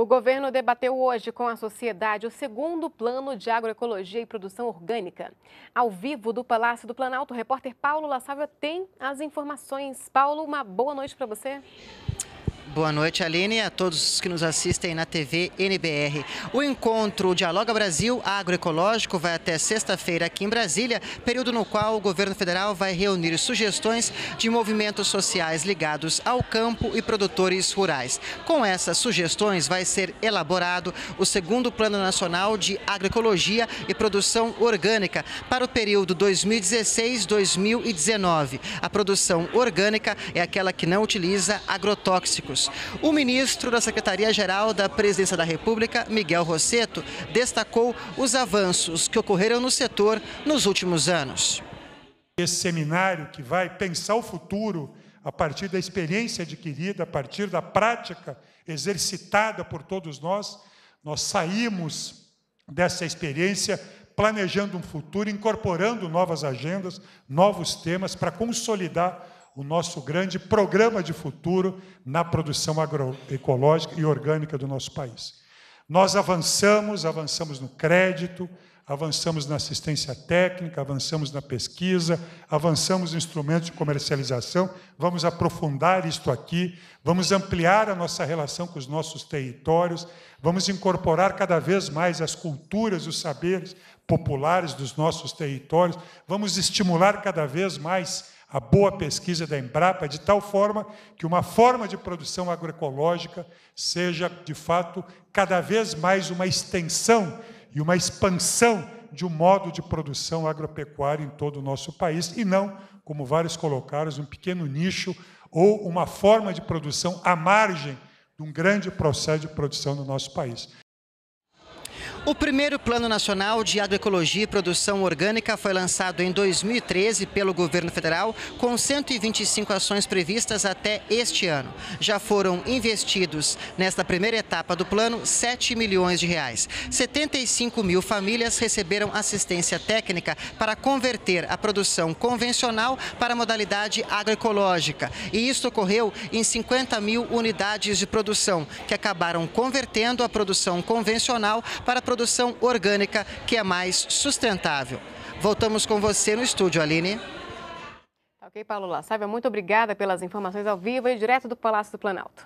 O governo debateu hoje com a sociedade o segundo plano de agroecologia e produção orgânica. Ao vivo do Palácio do Planalto, o repórter Paulo La tem as informações. Paulo, uma boa noite para você. Boa noite, Aline, e a todos que nos assistem na TV NBR. O encontro Dialoga Brasil Agroecológico vai até sexta-feira aqui em Brasília, período no qual o governo federal vai reunir sugestões de movimentos sociais ligados ao campo e produtores rurais. Com essas sugestões, vai ser elaborado o segundo Plano Nacional de Agroecologia e Produção Orgânica para o período 2016-2019. A produção orgânica é aquela que não utiliza agrotóxicos. O ministro da Secretaria-Geral da Presidência da República, Miguel Rosseto, destacou os avanços que ocorreram no setor nos últimos anos. Esse seminário que vai pensar o futuro a partir da experiência adquirida, a partir da prática exercitada por todos nós, nós saímos dessa experiência planejando um futuro, incorporando novas agendas, novos temas para consolidar o nosso grande programa de futuro na produção agroecológica e orgânica do nosso país. Nós avançamos, avançamos no crédito, avançamos na assistência técnica, avançamos na pesquisa, avançamos em instrumentos de comercialização, vamos aprofundar isto aqui, vamos ampliar a nossa relação com os nossos territórios, vamos incorporar cada vez mais as culturas os saberes populares dos nossos territórios, vamos estimular cada vez mais a boa pesquisa da Embrapa, de tal forma que uma forma de produção agroecológica seja, de fato, cada vez mais uma extensão e uma expansão de um modo de produção agropecuária em todo o nosso país, e não, como vários colocaram, um pequeno nicho ou uma forma de produção à margem de um grande processo de produção no nosso país. O primeiro Plano Nacional de Agroecologia e Produção Orgânica foi lançado em 2013 pelo governo federal, com 125 ações previstas até este ano. Já foram investidos nesta primeira etapa do plano 7 milhões de reais. 75 mil famílias receberam assistência técnica para converter a produção convencional para a modalidade agroecológica. E isso ocorreu em 50 mil unidades de produção, que acabaram convertendo a produção convencional para a produção produção orgânica que é mais sustentável. Voltamos com você no estúdio, Aline. Ok, Paulo La Sávia, muito obrigada pelas informações ao vivo e direto do Palácio do Planalto.